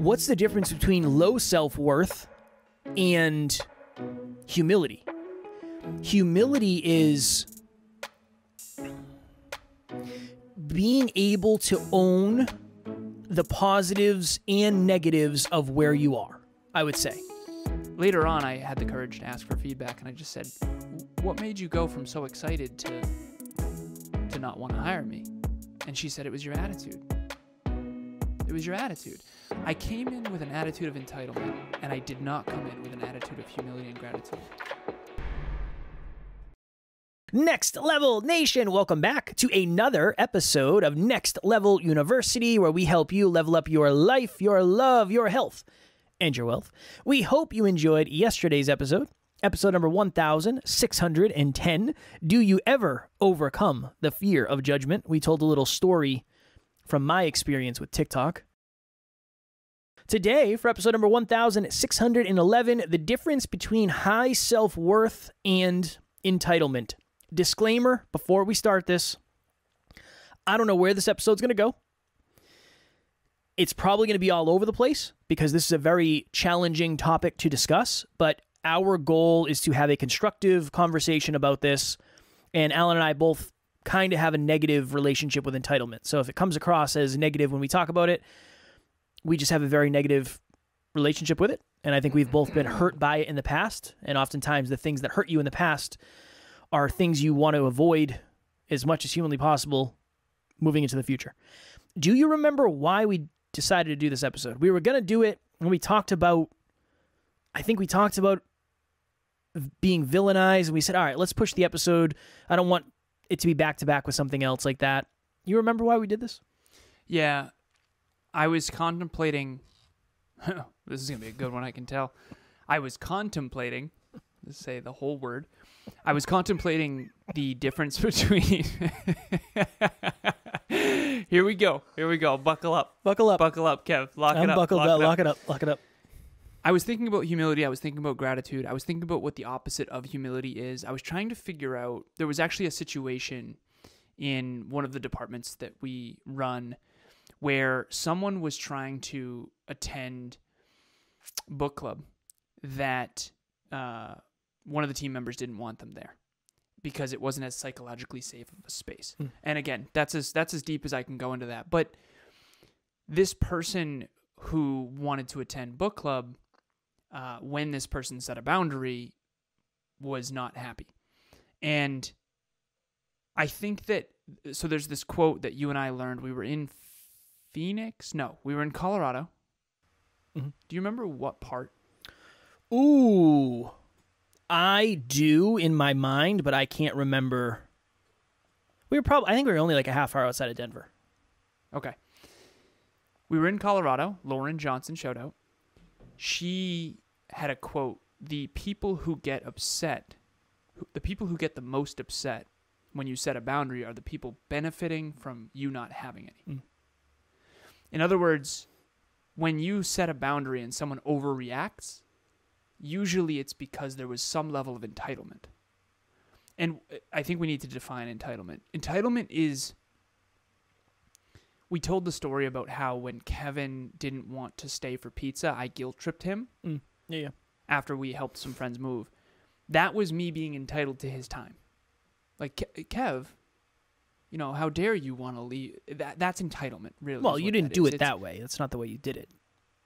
what's the difference between low self worth and humility? Humility is being able to own the positives and negatives of where you are, I would say. Later on, I had the courage to ask for feedback, and I just said, "What made you go from so excited to to not want to hire me?" And she said, "It was your attitude. It was your attitude." I came in with an attitude of entitlement, and I did not come in with an attitude of humility and gratitude. Next Level Nation, welcome back to another episode of Next Level University, where we help you level up your life, your love, your health, and your wealth. We hope you enjoyed yesterday's episode, episode number 1610. Do you ever overcome the fear of judgment? We told a little story from my experience with TikTok. Today, for episode number 1611, the difference between high self worth and entitlement. Disclaimer before we start this I don't know where this episode's going to go. It's probably going to be all over the place because this is a very challenging topic to discuss, but our goal is to have a constructive conversation about this. And Alan and I both kind of have a negative relationship with entitlement. So if it comes across as negative when we talk about it, we just have a very negative relationship with it. And I think we've both been hurt by it in the past. And oftentimes the things that hurt you in the past are things you want to avoid as much as humanly possible moving into the future. Do you remember why we decided to do this episode? We were going to do it when we talked about, I think we talked about being villainized, and we said, all right, let's push the episode. I don't want it to be back to back with something else like that. You remember why we did this? Yeah, I was contemplating. this is to be a good one, I can tell. I was contemplating, let's say the whole word. I was contemplating the difference between. Here we go. Here we go. Buckle up. Buckle up. Buckle up, Kev. Lock I'm it up. buckled lock up. Lock it up. Lock it up. I was thinking about humility. I was thinking about gratitude. I was thinking about what the opposite of humility is. I was trying to figure out. There was actually a situation in one of the departments that we run where someone was trying to attend book club that uh, one of the team members didn't want them there because it wasn't as psychologically safe of a space. Hmm. And again, that's as that's as deep as I can go into that. But this person who wanted to attend book club, uh, when this person set a boundary, was not happy. And I think that so there's this quote that you and I learned. We were in Phoenix. No, we were in Colorado. Mhm. Do you remember what part? Ooh. I do in my mind, but I can't remember. We were probably, I think we were only like a half hour outside of Denver. Okay. We were in Colorado. Lauren Johnson showed out. She had a quote The people who get upset, the people who get the most upset when you set a boundary are the people benefiting from you not having any. Mm. In other words, when you set a boundary and someone overreacts, usually it's because there was some level of entitlement. And uh, I think we need to define entitlement. Entitlement is we told the story about how when Kevin didn't want to stay for pizza, I guilt tripped him Yeah, yeah. after we helped some friends move. That was me being entitled to his time. Like Ke- Kev, you know, how dare you want to leave? That that's entitlement, really. Well, you didn't do is. it It's- that way. That's not the way you did it.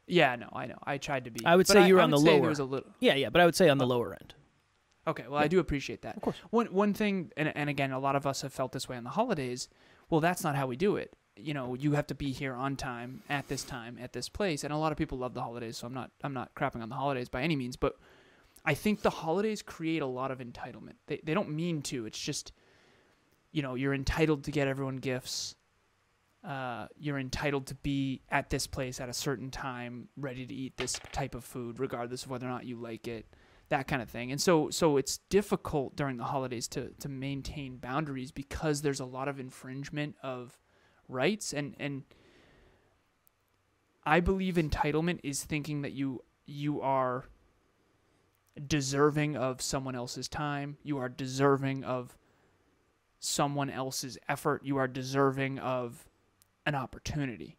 Yeah, no, I know. I tried to be. I would say you were I on the lower. There was a little. Yeah, yeah, but I would say on the lower end. Okay, well, I do appreciate that. Of course. One one thing, and and again, a lot of us have felt this way on the holidays. Well, that's not how we do it. You know, you have to be here on time at this time at this place, and a lot of people love the holidays. So I'm not I'm not crapping on the holidays by any means, but I think the holidays create a lot of entitlement. They they don't mean to. It's just, you know, you're entitled to get everyone gifts. Uh, you're entitled to be at this place at a certain time, ready to eat this type of food, regardless of whether or not you like it that kind of thing. And so so it's difficult during the holidays to to maintain boundaries because there's a lot of infringement of rights and and I believe entitlement is thinking that you you are deserving of someone else's time, you are deserving of someone else's effort, you are deserving of an opportunity.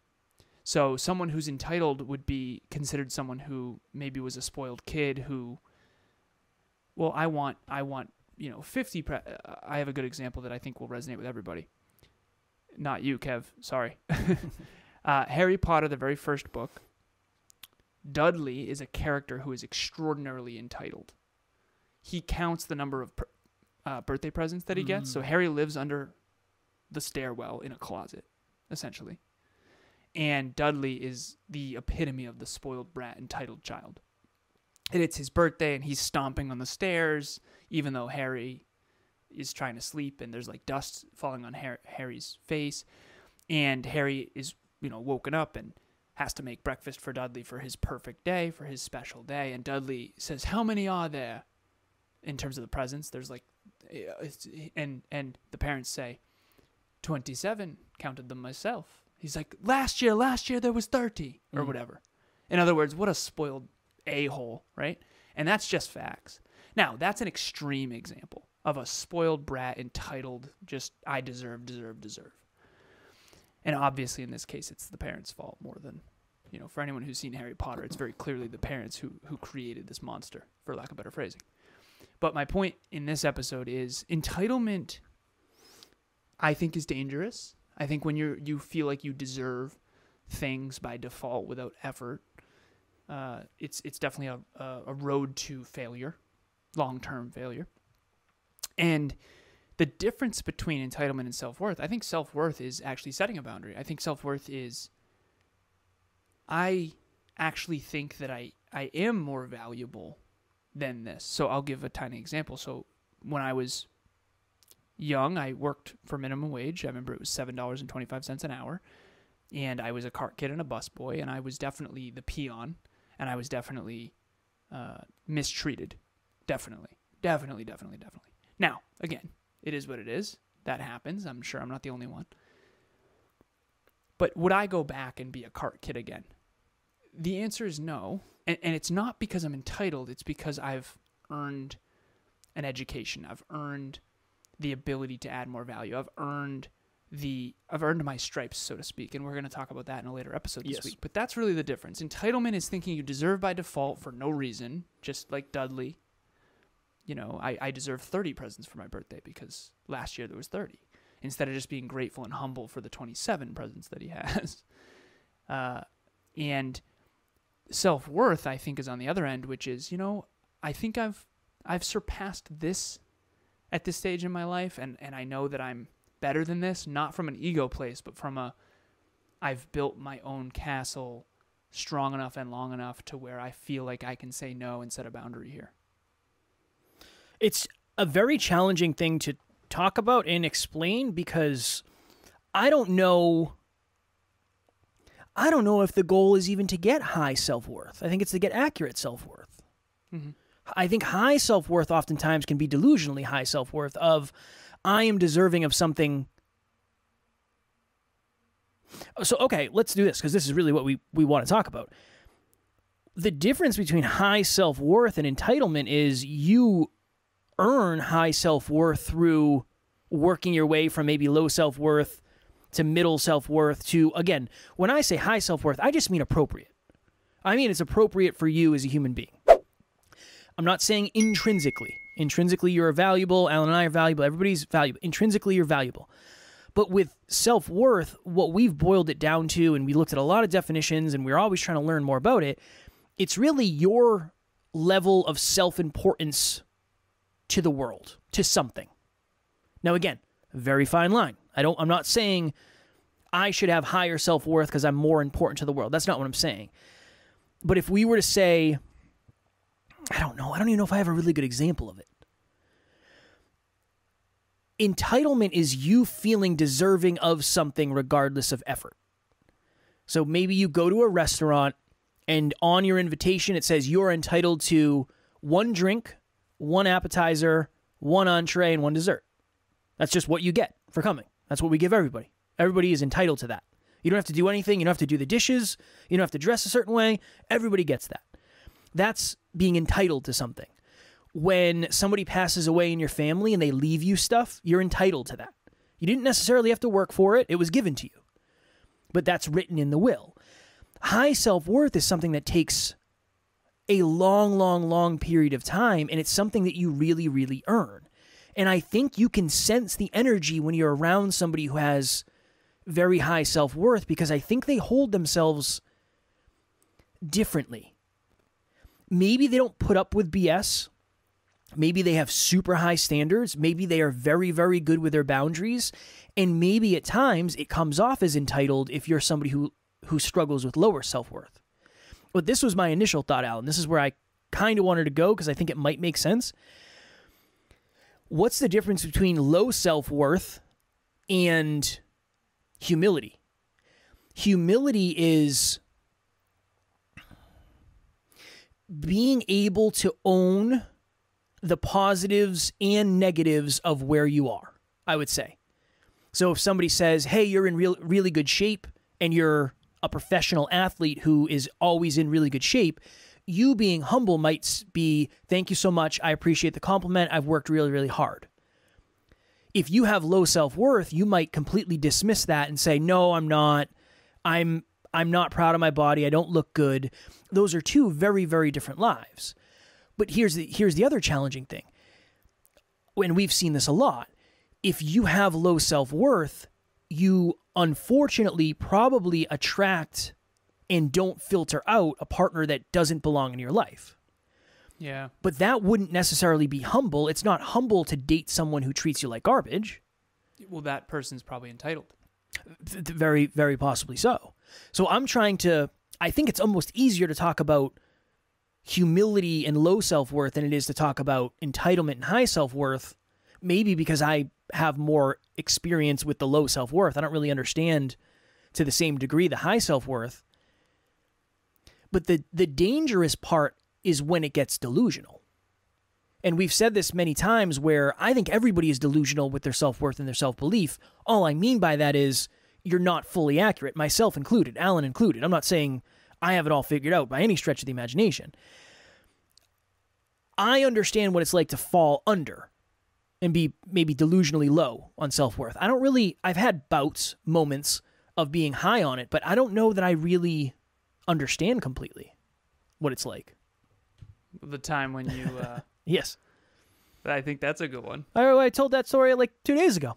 So someone who's entitled would be considered someone who maybe was a spoiled kid who well, I want I want, you know, 50 pre- uh, I have a good example that I think will resonate with everybody. Not you, Kev. Sorry. uh, Harry Potter, the very first book. Dudley is a character who is extraordinarily entitled. He counts the number of pr- uh, birthday presents that he gets. So Mm. Harry lives under the stairwell in a closet, essentially. And Dudley is the epitome of the spoiled brat, entitled child. And it's his birthday, and he's stomping on the stairs, even though Harry is trying to sleep, and there's like dust falling on Har- Harry's face. And Harry is, you know, woken up and has to make breakfast for Dudley for his perfect day, for his special day. And Dudley says, "How many are there?" In terms of the presents, there's like, uh, and and the parents say, 27 counted them myself he's like last year last year there was 30 or Mhm. whatever in other words what a spoiled a-hole right and that's just facts now that's an extreme example of a spoiled brat entitled just i deserve deserve deserve and obviously in this case it's the parents fault more than you know for anyone who's seen harry potter it's very clearly the parents who who created this monster for lack of better phrasing but my point in this episode is entitlement I think is dangerous. I think when you you feel like you deserve things by default without effort, uh, it's it's definitely a, a road to failure, long term failure. And the difference between entitlement and self worth, I think self worth is actually setting a boundary. I think self worth is I actually think that I, I am more valuable than this. So I'll give a tiny example. So when I was young, I worked for minimum wage. I remember it was seven dollars and twenty five cents an hour, and I was a cart kid and a bus boy, and I was definitely the peon, and I was definitely uh, mistreated, definitely, definitely, definitely, definitely. Now, again, it is what it is. That happens. I'm sure I'm not the only one. But would I go back and be a cart kid again? The answer is no, and, and it's not because I'm entitled. It's because I've earned an education. I've earned the ability to add more value. I've earned the I've earned my stripes, so to speak, and we're going to talk about that in a later episode this Yes. week. But that's really the difference. Entitlement is thinking you deserve by default for no reason, just like Dudley. You know, I, I deserve 30 presents for my birthday because last year there was 30. Instead of just being grateful and humble for the 27 presents that he has. Uh, and self worth, I think, is on the other end, which is, you know, I think I've I've surpassed this at this stage in my life and, and I know that I'm better than this, not from an ego place, but from a I've built my own castle strong enough and long enough to where I feel like I can say no and set a boundary here. It's a very challenging thing to talk about and explain because I don't know I don't know if the goal is even to get high self-worth. I think it's to get accurate self-worth. Mhm. I think high self-worth oftentimes can be delusionally high self-worth of I am deserving of something so okay, let's do this because this is really what we we want to talk about. The difference between high self-worth and entitlement is you earn high self-worth through working your way from maybe low self-worth to middle self-worth to again, when I say high self-worth, I just mean appropriate. I mean it's appropriate for you as a human being. I'm not saying intrinsically. Intrinsically you're valuable, Alan and I are valuable, everybody's valuable. Intrinsically you're valuable. But with self worth, what we've boiled it down to, and we looked at a lot of definitions and we're always trying to learn more about it, it's really your level of self importance to the world, to something. Now, again, very fine line. I don't, I'm not saying I should have higher self worth because I'm more important to the world. That's not what I'm saying. But if we were to say, I don't know, I don't even know if I have a really good example of it entitlement is you feeling deserving of something regardless of effort. So maybe you go to a restaurant and on your invitation it says you're entitled to one drink, one appetizer, one entree, and one dessert. That's just what you get for coming. That's what we give everybody. Everybody is entitled to that. You don't have to do anything. You don't have to do the dishes. You don't have to dress a certain way. Everybody gets that. That's being entitled to something when somebody passes away in your family and they leave you stuff, you're entitled to that. You didn't necessarily have to work for it, it was given to you. but that's written in the will. High self worth is something that takes a long, long, long period of time, and it's something that you really, really earn. And I think you can sense the energy when you're around somebody who has very high self worth because I think they hold themselves differently. Maybe they don't put up with BS. Maybe they have super high standards. Maybe they are very, very good with their boundaries. And maybe at times it comes off as entitled if you're somebody who, who struggles with lower self worth. But this was my initial thought, Alan. This is where I kind of wanted to go because I think it might make sense. What's the difference between low self worth and humility? Humility is being able to own the positives and negatives of where you are, I would say. So if somebody says, "Hey, you're in real really good shape and you're a professional athlete who is always in really good shape," you being humble might be, "Thank you so much. I appreciate the compliment. I've worked really really hard." If you have low self-worth, you might completely dismiss that and say, "No, I'm not. I'm I'm not proud of my body. I don't look good." Those are two very very different lives. But here's the here's the other challenging thing. And we've seen this a lot. If you have low self-worth, you unfortunately probably attract and don't filter out a partner that doesn't belong in your life. Yeah. But that wouldn't necessarily be humble. It's not humble to date someone who treats you like garbage. Well, that person's probably entitled. Very, very possibly so. So I'm trying to, I think it's almost easier to talk about humility and low self worth than it is to talk about entitlement and high self worth. Maybe because I have more experience with the low self worth. I don't really understand to the same degree the high self worth. But the, the dangerous part is when it gets delusional. And we've said this many times where I think everybody is delusional with their self worth and their self belief. All I mean by that is you're not fully accurate, myself included, Alan included. I'm not saying I have it all figured out by any stretch of the imagination. I understand what it's like to fall under and be maybe delusionally low on self worth. I don't really, I've had bouts, moments of being high on it, but I don't know that I really understand completely what it's like. The time when you, uh, Yes. I think that's a good one. I, I told that story like two days ago.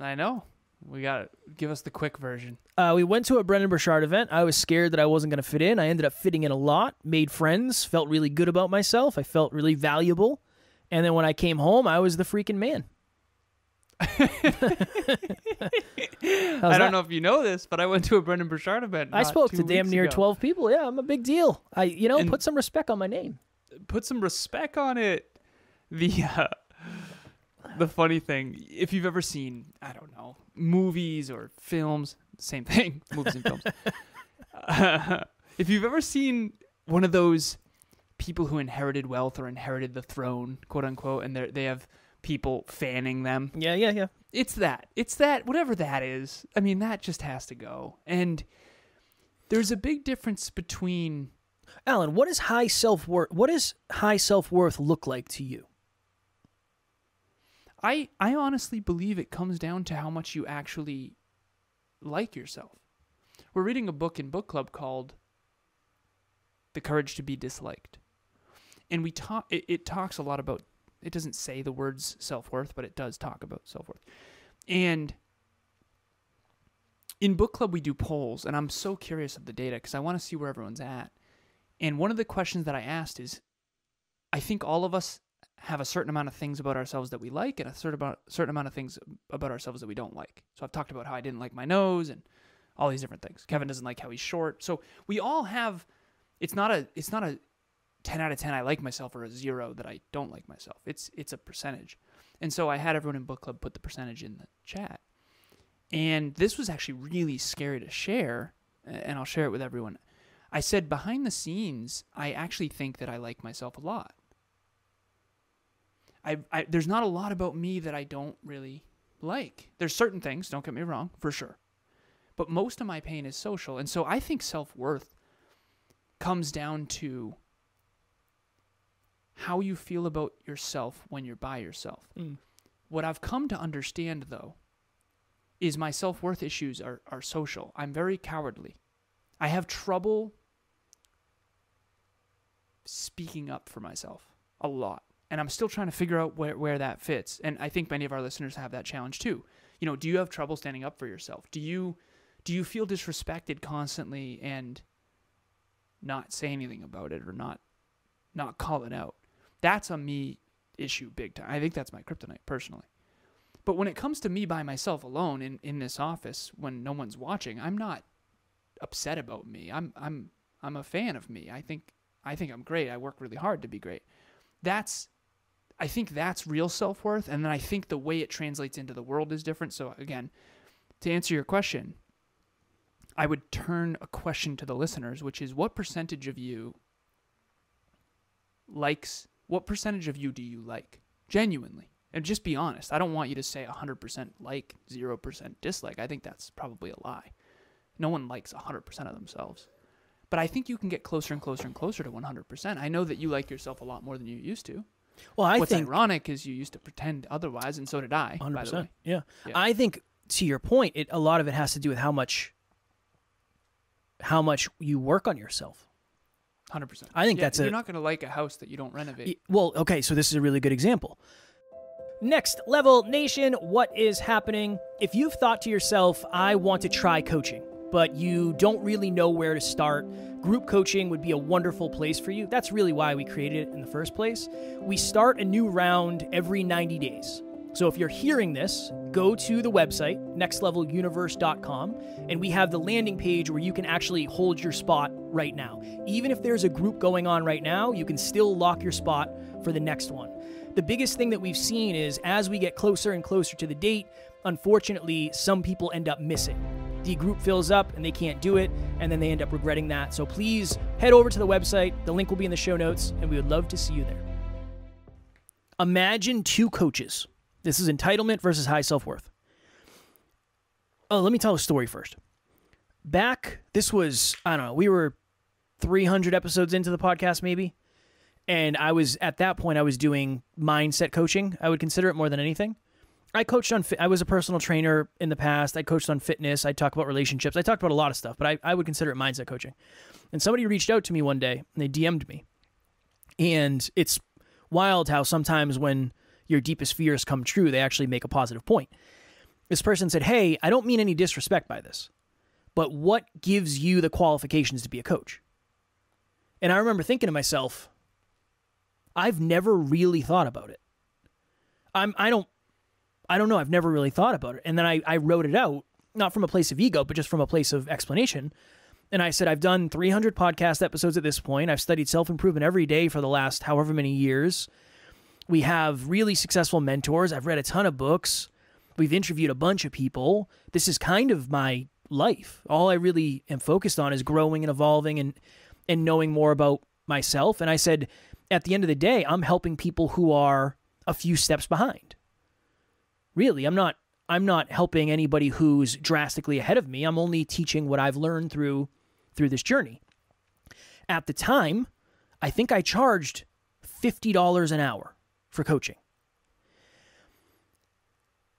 I know. We got to give us the quick version. Uh, we went to a Brendon Burchard event. I was scared that I wasn't going to fit in. I ended up fitting in a lot, made friends, felt really good about myself. I felt really valuable. And then when I came home, I was the freaking man. I don't know if you know this, but I went to a Brendon Burchard event. I spoke to damn near ago. 12 people. Yeah, I'm a big deal. I, you know, And- put some respect on my name. Put some respect on it. The uh, the funny thing, if you've ever seen, I don't know, movies or films, same thing, movies and films. Uh, if you've ever seen one of those people who inherited wealth or inherited the throne, quote unquote, and they they have people fanning them, Yeah, yeah, yeah. it's that. It's that. Whatever that is. I mean, that just has to go. And there's a big difference between Alan, what is high self worth? What does high self worth look like to you? I I honestly believe it comes down to how much you actually like yourself. We're reading a book in book club called The Courage to be Disliked. And we talk it, it talks a lot about it doesn't say the words self-worth, but it does talk about self-worth. And in book club we do polls and I'm so curious of the data cuz I want to see where everyone's at. And one of the questions that I asked is I think all of us have a certain amount of things about ourselves that we like and a certain amount, certain amount of things about ourselves that we don't like. So I've talked about how I didn't like my nose and all these different things. Kevin doesn't like how he's short. So we all have it's not a it's not a 10 out of 10 I like myself or a 0 that I don't like myself. It's it's a percentage. And so I had everyone in book club put the percentage in the chat. And this was actually really scary to share and I'll share it with everyone. I said behind the scenes, I actually think that I like myself a lot. I, I there's not a lot about me that I don't really like. There's certain things, don't get me wrong, for sure. But most of my pain is social. And so I think self-worth comes down to how you feel about yourself when you're by yourself. Mm. What I've come to understand though is my self worth issues are, are social. I'm very cowardly. I have trouble speaking up for myself a lot. And I'm still trying to figure out where, where that fits. And I think many of our listeners have that challenge too. You know, do you have trouble standing up for yourself? Do you do you feel disrespected constantly and not say anything about it or not not call it out? That's a me issue big time. I think that's my kryptonite personally. But when it comes to me by myself alone in, in this office when no one's watching, I'm not upset about me. I'm I'm I'm a fan of me. I think I think I'm great. I work really hard to be great. That's I think that's real self-worth and then I think the way it translates into the world is different. So again, to answer your question, I would turn a question to the listeners, which is what percentage of you likes what percentage of you do you like genuinely? And just be honest. I don't want you to say 100% like, 0% dislike. I think that's probably a lie. No one likes 100% of themselves. But I think you can get closer and closer and closer to 100%. I know that you like yourself a lot more than you used to. Well, I What's think ironic is you used to pretend otherwise, and so did I. Hundred By the percent. way, Yeah. Yeah. I think to your point, it a lot of it has to do with how much how much you work on yourself. Hundred percent. I think yeah, that's you're not going to like a house that you don't renovate. Well, okay, so this is a really good example. Next level nation, what is happening? If you've thought to yourself, I want to try coaching, but you don't really know where to start, group coaching would be a wonderful place for you. That's really why we created it in the first place. We start a new round every 90 days. So if you're hearing this, go to the website, nextleveluniverse.com, and we have the landing page where you can actually hold your spot right now. Even if there's a group going on right now, you can still lock your spot for the next one. The biggest thing that we've seen is as we get closer and closer to the date, unfortunately, some people end up missing. The group fills up and they can't do it, and then they end up regretting that. So please head over to the website. The link will be in the show notes, and we would love to see you there. Imagine two coaches. This is entitlement versus high self worth. Oh, let me tell a story first. Back, this was, I don't know, we were 300 episodes into the podcast, maybe. And I was, at that point, I was doing mindset coaching. I would consider it more than anything. I coached on, I was a personal trainer in the past. I coached on fitness. I talked about relationships. I talked about a lot of stuff, but I, I would consider it mindset coaching. And somebody reached out to me one day and they DM'd me. And it's wild how sometimes when your deepest fears come true, they actually make a positive point. This person said, Hey, I don't mean any disrespect by this, but what gives you the qualifications to be a coach? And I remember thinking to myself, I've never really thought about it. I'm I don't I don't know, I've never really thought about it. And then I, I wrote it out, not from a place of ego, but just from a place of explanation. And I said, I've done 300 podcast episodes at this point. I've studied self improvement every day for the last however many years. We have really successful mentors. I've read a ton of books. We've interviewed a bunch of people. This is kind of my life. All I really am focused on is growing and evolving and and knowing more about myself. And I said, at the end of the day, I'm helping people who are a few steps behind. Really, I'm not I'm not helping anybody who's drastically ahead of me. I'm only teaching what I've learned through through this journey. At the time, I think I charged $50 an hour for coaching.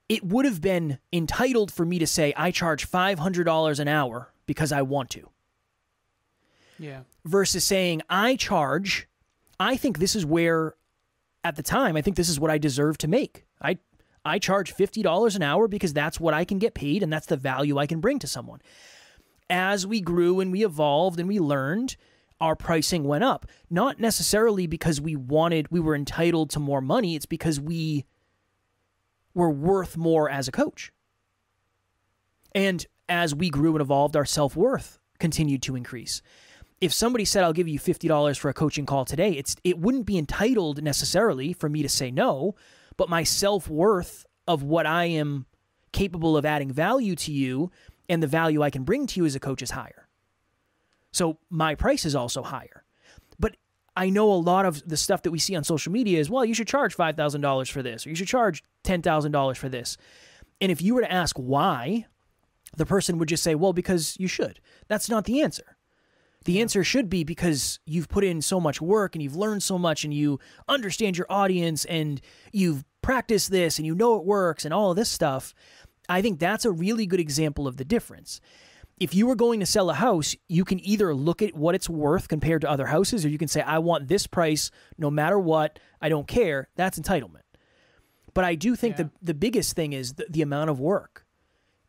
It would have been entitled for me to say I charge $500 an hour because I want to yeah. versus saying I charge I think this is where at the time I think this is what I deserve to make. I I charge $50 an hour because that's what I can get paid and that's the value I can bring to someone. As we grew and we evolved and we learned, our pricing went up. Not necessarily because we wanted we were entitled to more money, it's because we were worth more as a coach. And as we grew and evolved, our self-worth continued to increase if somebody said I'll give you fifty dollars for a coaching call today, it's it wouldn't be entitled necessarily for me to say no, but my self worth of what I am capable of adding value to you and the value I can bring to you as a coach is higher. So my price is also higher. But I know a lot of the stuff that we see on social media is well, you should charge five thousand dollars for this, or you should charge ten thousand dollars for this. And if you were to ask why, the person would just say, well, because you should. That's not the answer. The answer should be because you've put in so much work and you've learned so much and you understand your audience and you've practiced this and you know it works and all of this stuff. I think that's a really good example of the difference. If you were going to sell a house, you can either look at what it's worth compared to other houses, or you can say, I want this price no matter what. I don't care. That's entitlement. But I do think Yeah. the, the biggest thing is the, the amount of work.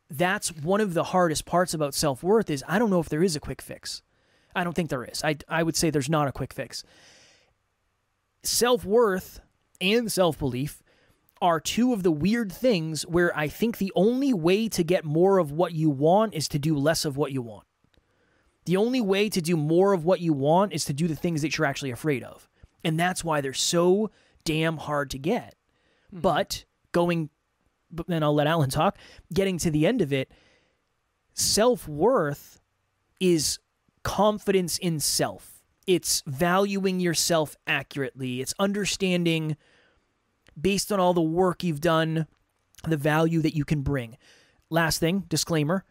That's one of the hardest parts about self worth is I don't know if there is a quick fix. I don't think there is. I, I would say there's not a quick fix. Self worth and self belief are two of the weird things where I think the only way to get more of what you want is to do less of what you want. The only way to do more of what you want is to do the things that you're actually afraid of. And that's why they're so damn hard to get. Mm-hmm. But going, but then I'll let Alan talk, getting to the end of it, self worth is confidence in self. It's valuing yourself accurately. It's understanding, based on all the work you've done, the value that you can bring. Last thing, disclaimer.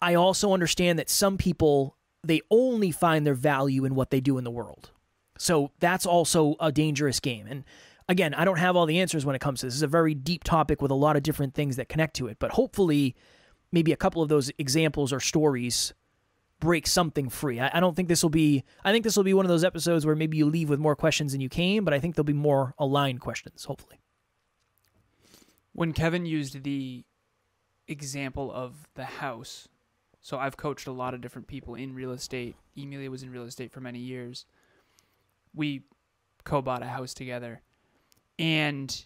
I also understand that some people, they only find their value in what they do in the world. So that's also a dangerous game. And again, I don't have all the answers when it comes to this. This is a very deep topic with a lot of different things that connect to it. But hopefully, maybe a couple of those examples or stories break something free. I, I don't think this will be. I think this will be one of those episodes where maybe you leave with more questions than you came, but I think there'll be more aligned questions. Hopefully, when Kevin used the example of the house, so I've coached a lot of different people in real estate. Emilia was in real estate for many years. We co bought a house together. And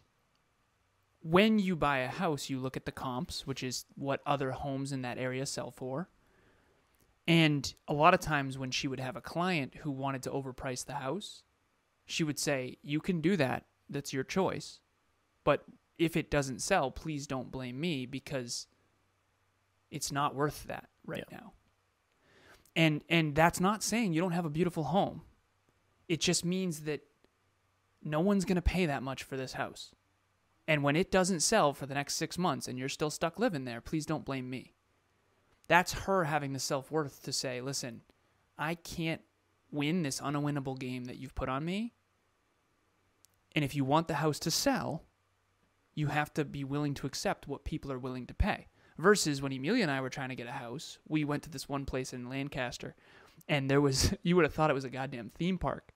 when you buy a house, you look at the comps, which is what other homes in that area sell for. And a lot of times when she would have a client who wanted to overprice the house, she would say, You can do that. That's your choice. But if it doesn't sell, please don't blame me because it's not worth that right now. And and that's not saying you don't have a beautiful home. It just means that no one's going to pay that much for this house. And when it doesn't sell for the next 6 months and you're still stuck living there, please don't blame me. That's her having the self-worth to say, "Listen, I can't win this unwinnable game that you've put on me. And if you want the house to sell, you have to be willing to accept what people are willing to pay. Versus when Emilia and I were trying to get a house, we went to this one place in Lancaster, and there was you would have thought it was a goddamn theme park.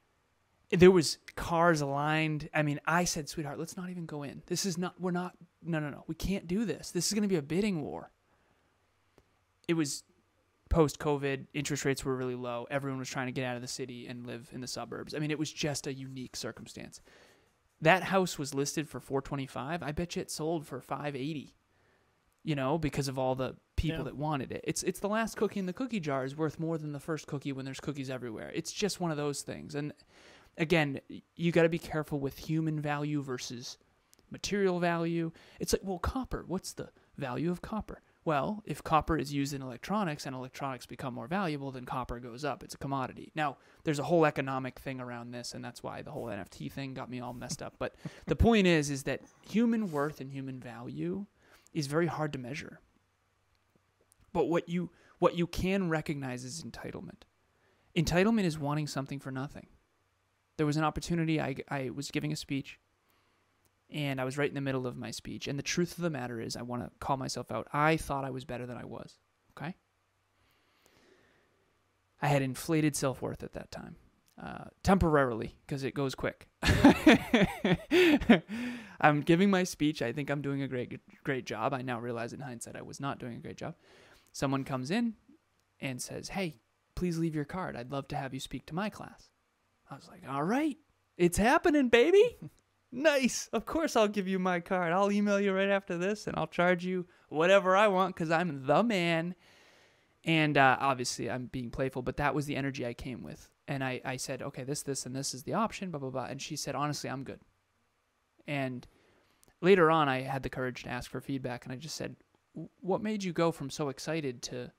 there was cars aligned. I mean, I said, "Sweetheart, let's not even go in. This is not. We're not. No, no, no. We can't do this. This is going to be a bidding war." It was post COVID. Interest rates were really low. Everyone was trying to get out of the city and live in the suburbs. I mean, it was just a unique circumstance that house was listed for 425 i bet you it sold for 580 you know because of all the people Yeah. that wanted it it's it's the last cookie in the cookie jar is worth more than the first cookie when there's cookies everywhere it's just one of those things and again you got to be careful with human value versus material value it's like well copper what's the value of copper well if copper is used in electronics and electronics become more valuable then copper goes up. It's a commodity. Now there's a whole economic thing around this and that's why the whole nft thing got me all messed up. But the point is is that human worth and human value is very hard to measure. But what you what you can recognize is entitlement. Entitlement is wanting something for nothing. There was an opportunity i, I was giving a speech and i was right in the middle of my speech and the truth of the matter is i want to call myself out i thought i was better than i was okay I had inflated self worth at that time, uh, temporarily, because it goes quick. I'm giving my speech. I think I'm doing a great, great job. I now realize in hindsight I was not doing a great job. Someone comes in and says, "Hey, please leave your card. I'd love to have you speak to my class." I was like, "All right, it's happening, baby." nice. Of course, I'll give you my card. I'll email you right after this, and I'll charge you whatever I want because I'm the man. And uh, obviously, I'm being playful, but that was the energy I came with. And I, I said, okay, this, this, and this is the option, blah, blah, blah. And she said, honestly, I'm good. And later on, I had the courage to ask for feedback, and I just said, what made you go from so excited to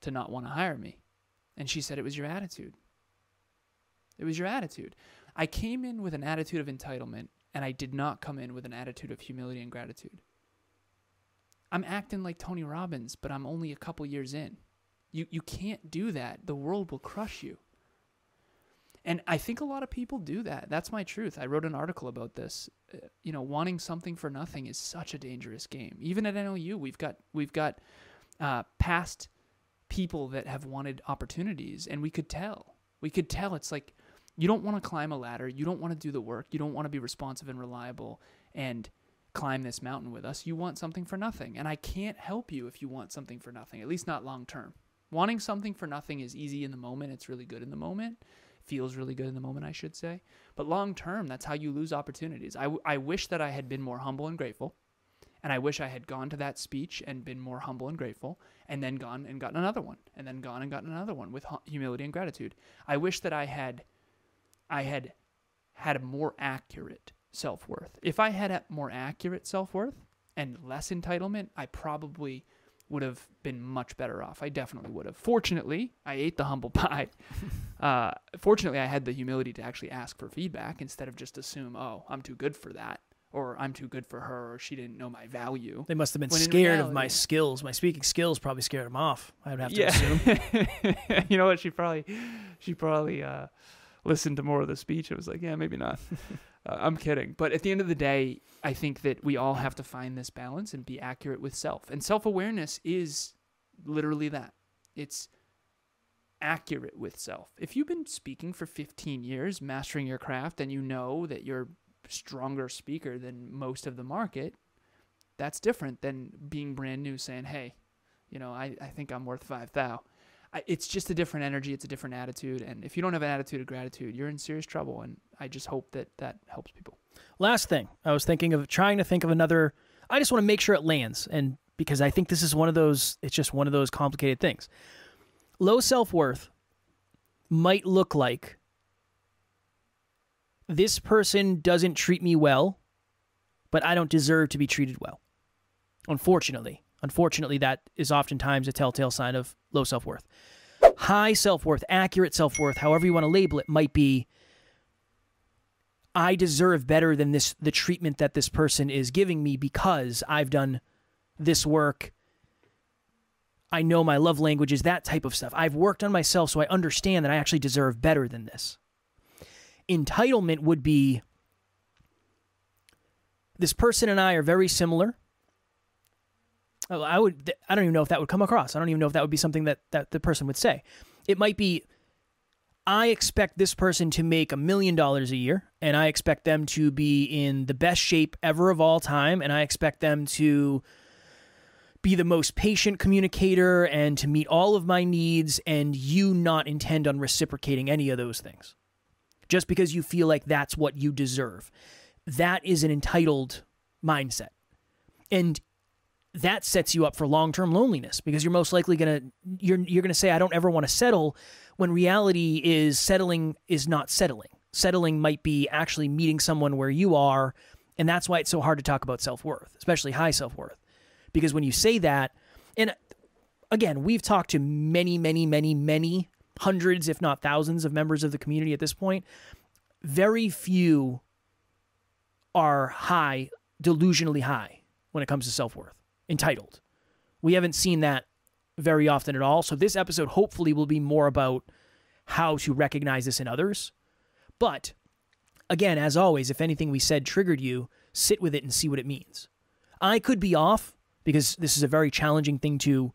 to not want to hire me? And she said, it was your attitude. It was your attitude. I came in with an attitude of entitlement, and I did not come in with an attitude of humility and gratitude. I'm acting like Tony Robbins, but I'm only a couple years in. You you can't do that. The world will crush you. And I think a lot of people do that. That's my truth. I wrote an article about this. Uh, you know, wanting something for nothing is such a dangerous game. Even at NLU, we've got we've got uh, past people that have wanted opportunities, and we could tell. We could tell. It's like you don't want to climb a ladder. You don't want to do the work. You don't want to be responsive and reliable and climb this mountain with us. You want something for nothing, and I can't help you if you want something for nothing. At least not long term. Wanting something for nothing is easy in the moment. It's really good in the moment feels really good in the moment, I should say. But long term, that's how you lose opportunities. I, I wish that I had been more humble and grateful. And I wish I had gone to that speech and been more humble and grateful, and then gone and gotten another one, and then gone and gotten another one with humility and gratitude. I wish that I had, I had, had a more accurate self worth. If I had a more accurate self worth and less entitlement, I probably would have been much better off. I definitely would have. Fortunately, I ate the humble pie. uh, fortunately, I had the humility to actually ask for feedback instead of just assume, oh, I'm too good for that, or I'm too good for her, or she didn't know my value. They must have been when scared reality, of my skills. My speaking skills probably scared them off. I would have to yeah. assume. you know what? She probably, she probably uh, listened to more of the speech. It was like, yeah, maybe not. Uh, I'm kidding. But at the end of the day, I think that we all have to find this balance and be accurate with self. And self awareness is literally that it's accurate with self. If you've been speaking for 15 years, mastering your craft, and you know that you're stronger speaker than most of the market, that's different than being brand new saying, hey, you know, I, I think I'm worth five thou it's just a different energy. It's a different attitude. And if you don't have an attitude of gratitude, you're in serious trouble. And I just hope that that helps people. Last thing, I was thinking of trying to think of another. I just want to make sure it lands. And because I think this is one of those, it's just one of those complicated things. Low self worth might look like this person doesn't treat me well, but I don't deserve to be treated well. Unfortunately, Unfortunately, that is oftentimes a telltale sign of low self worth. High self worth, accurate self worth, however you want to label it, might be I deserve better than this the treatment that this person is giving me because I've done this work. I know my love languages, that type of stuff. I've worked on myself so I understand that I actually deserve better than this. Entitlement would be this person and I are very similar Oh, I would. I don't even know if that would come across. I don't even know if that would be something that that the person would say. It might be. I expect this person to make a million dollars a year, and I expect them to be in the best shape ever of all time, and I expect them to be the most patient communicator and to meet all of my needs, and you not intend on reciprocating any of those things. Just because you feel like that's what you deserve. That is an entitled mindset. And that sets you up for long-term loneliness because you're most likely going to you're you're going to say I don't ever want to settle when reality is settling is not settling. Settling might be actually meeting someone where you are and that's why it's so hard to talk about self-worth, especially high self-worth. Because when you say that and again, we've talked to many many many many hundreds if not thousands of members of the community at this point. Very few are high, delusionally high when it comes to self-worth entitled. We haven't seen that very often at all. So this episode hopefully will be more about how to recognize this in others. But again, as always, if anything we said triggered you, sit with it and see what it means. I could be off because this is a very challenging thing to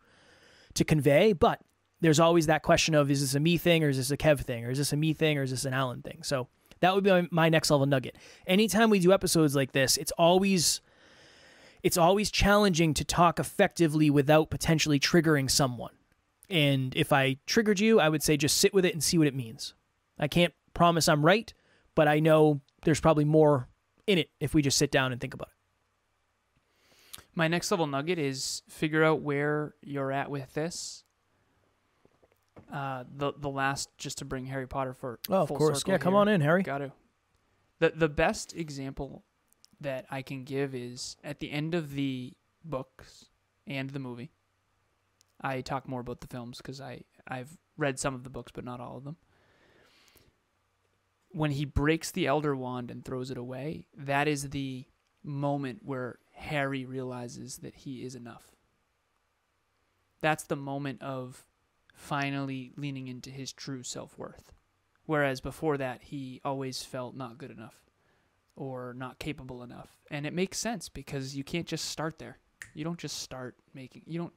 to convey, but there's always that question of is this a me thing or is this a Kev thing or is this a me thing or is this an Alan thing? So that would be my next level nugget. Anytime we do episodes like this, it's always it's always challenging to talk effectively without potentially triggering someone. And if I triggered you, I would say just sit with it and see what it means. I can't promise I'm right, but I know there's probably more in it if we just sit down and think about it. My next level nugget is figure out where you're at with this. Uh, the the last just to bring Harry Potter for oh of course yeah come on in Harry got to the the best example that I can give is at the end of the books and the movie. I talk more about the films because I I've read some of the books, but not all of them. When he breaks the Elder Wand and throws it away, that is the moment where Harry realizes that he is enough. That's the moment of finally leaning into his true self worth. Whereas before that, he always felt not good enough or not capable enough. And it makes sense because you can't just start there. You don't just start making you don't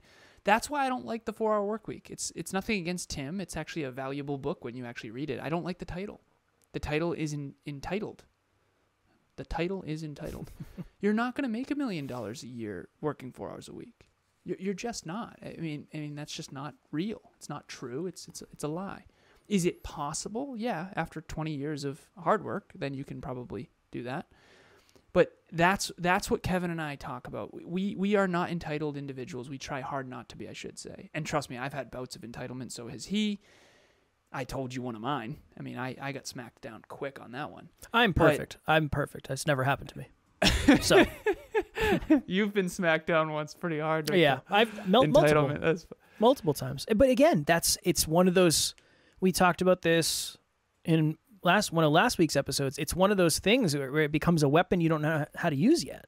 that's why I don't like the 4-hour work week. It's it's nothing against Tim. It's actually a valuable book when you actually read it. I don't like the title. The title is in, entitled. The title is entitled. you're not going to make a million dollars a year working 4 hours a week. You're, you're just not. I mean, I mean that's just not real. It's not true. It's it's it's a lie. Is it possible? Yeah, after 20 years of hard work, then you can probably do that. But that's that's what Kevin and I talk about. We we are not entitled individuals. We try hard not to be, I should say. And trust me, I've had bouts of entitlement. So has he. I told you one of mine. I mean, I, I got smacked down quick on that one. I'm perfect. But, I'm perfect. That's never happened to me. So you've been smacked down once pretty hard. Yeah, I've mul- multiple multiple times. But again, that's it's one of those. We talked about this in last one of last week's episodes, it's one of those things where it becomes a weapon you don't know how to use yet.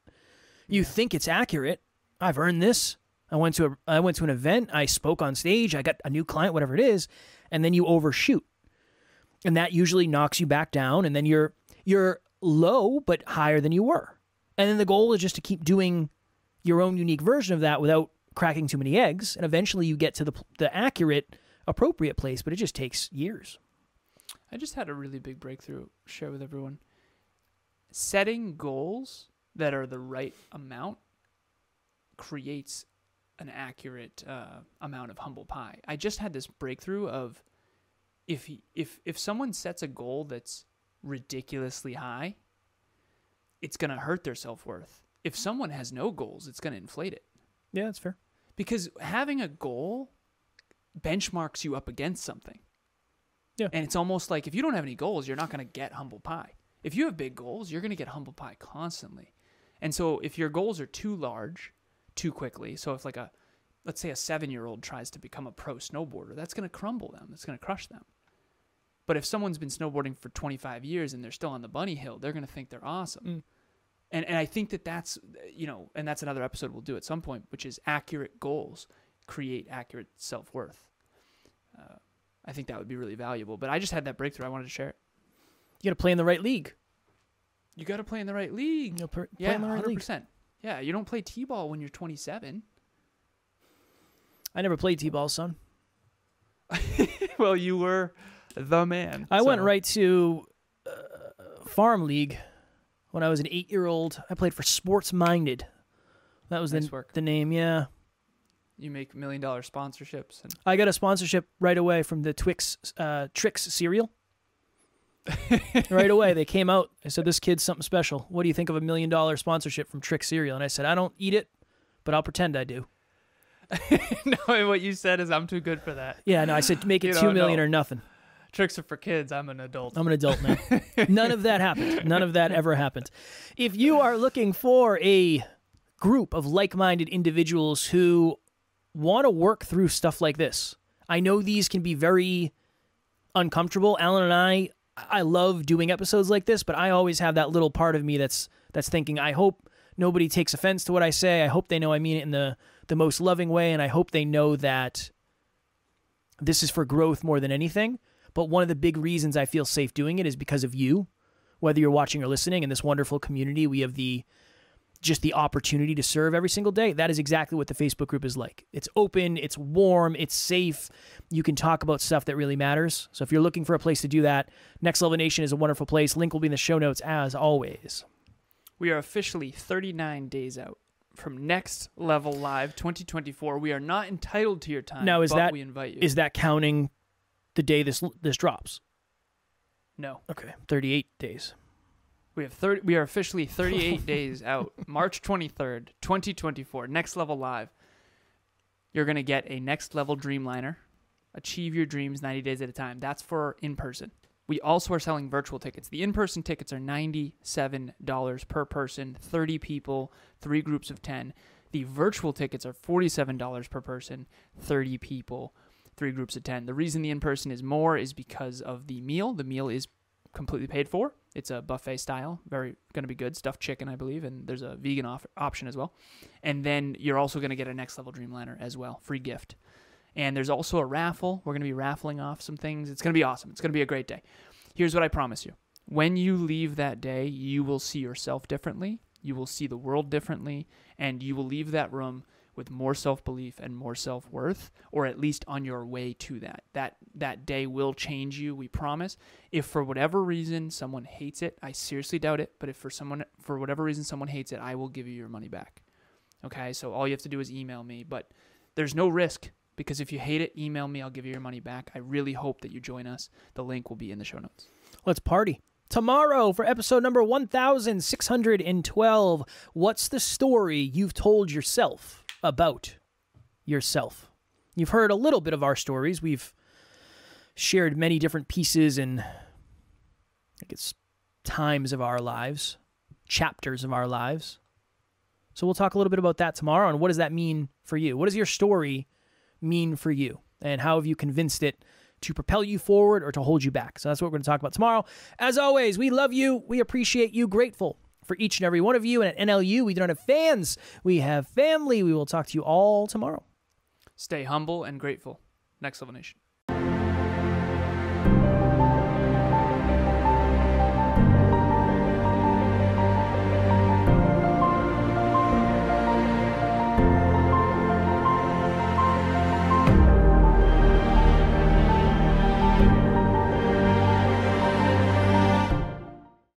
You yeah. think it's accurate. I've earned this. I went to a I went to an event, I spoke on stage, I got a new client, whatever it is, and then you overshoot. And that usually knocks you back down and then you're you're low but higher than you were. And then the goal is just to keep doing your own unique version of that without cracking too many eggs and eventually you get to the the accurate appropriate place, but it just takes years. I just had a really big breakthrough share with everyone. Setting goals that are the right amount creates an accurate uh, amount of humble pie. I just had this breakthrough of if he, if if someone sets a goal that's ridiculously high, it's going to hurt their self-worth. If someone has no goals, it's going to inflate it. Yeah, that's fair. Because having a goal benchmarks you up against something. Yeah. And it's almost like if you don't have any goals, you're not going to get humble pie. If you have big goals, you're going to get humble pie constantly. And so if your goals are too large, too quickly, so if like a let's say a 7-year-old tries to become a pro snowboarder, that's going to crumble them. That's going to crush them. But if someone's been snowboarding for 25 years and they're still on the bunny hill, they're going to think they're awesome. Mm. And and I think that that's you know, and that's another episode we'll do at some point, which is accurate goals create accurate self-worth. Uh, I think that would be really valuable. But I just had that breakthrough. I wanted to share it. You got to play in the right league. You got to play in the right league. Know, yeah, hundred right percent. Yeah, you don't play t-ball when you're 27. I never played t-ball, son. well, you were the man. I so. went right to uh, farm league when I was an eight-year-old. I played for Sports Minded. That was nice the work. the name. Yeah you make million dollar sponsorships. And I got a sponsorship right away from the Twix uh, Trix cereal. right away, they came out. I said, "This kid's something special. What do you think of a million dollar sponsorship from Trix cereal?" And I said, "I don't eat it, but I'll pretend I do." no, what you said is I'm too good for that. Yeah, no, I said make it you two million or nothing. Tricks are for kids. I'm an adult. I'm an adult now. None of that happened. None of that ever happened. If you are looking for a group of like-minded individuals who want to work through stuff like this. I know these can be very uncomfortable. Alan and I, I love doing episodes like this, but I always have that little part of me that's that's thinking, I hope nobody takes offense to what I say. I hope they know I mean it in the the most loving way, and I hope they know that this is for growth more than anything. But one of the big reasons I feel safe doing it is because of you, whether you're watching or listening in this wonderful community. We have the just the opportunity to serve every single day. That is exactly what the Facebook group is like. It's open, it's warm, it's safe. You can talk about stuff that really matters. So if you're looking for a place to do that, Next Level Nation is a wonderful place. Link will be in the show notes as always. We are officially 39 days out from Next Level Live 2024. We are not entitled to your time. Now is that we invite you. Is that counting the day this this drops? No. Okay, 38 days. We have 30, we are officially 38 days out. March 23rd, 2024. Next Level Live. You're going to get a Next Level Dreamliner. Achieve your dreams 90 days at a time. That's for in person. We also are selling virtual tickets. The in person tickets are $97 per person, 30 people, three groups of 10. The virtual tickets are $47 per person, 30 people, three groups of 10. The reason the in person is more is because of the meal. The meal is completely paid for. It's a buffet style, very going to be good. Stuffed chicken, I believe, and there's a vegan off- option as well. And then you're also going to get a next level Dreamliner as well, free gift. And there's also a raffle. We're going to be raffling off some things. It's going to be awesome. It's going to be a great day. Here's what I promise you when you leave that day, you will see yourself differently, you will see the world differently, and you will leave that room with more self-belief and more self-worth or at least on your way to that. That that day will change you we promise. If for whatever reason someone hates it i seriously doubt it but if for someone for whatever reason someone hates it i will give you your money back. Okay so all you have to do is email me but there's no risk because if you hate it email me i'll give you your money back. I really hope that you join us. The link will be in the show notes. Let's party. Tomorrow for episode number 1612. What's the story you've told yourself about yourself? You've heard a little bit of our stories. We've shared many different pieces and I guess times of our lives, chapters of our lives. So we'll talk a little bit about that tomorrow and what does that mean for you? What does your story mean for you? And how have you convinced it to propel you forward or to hold you back? So that's what we're going to talk about tomorrow. As always, we love you. We appreciate you. Grateful for each and every one of you. And at NLU, we don't have fans, we have family. We will talk to you all tomorrow. stay humble and grateful next level nation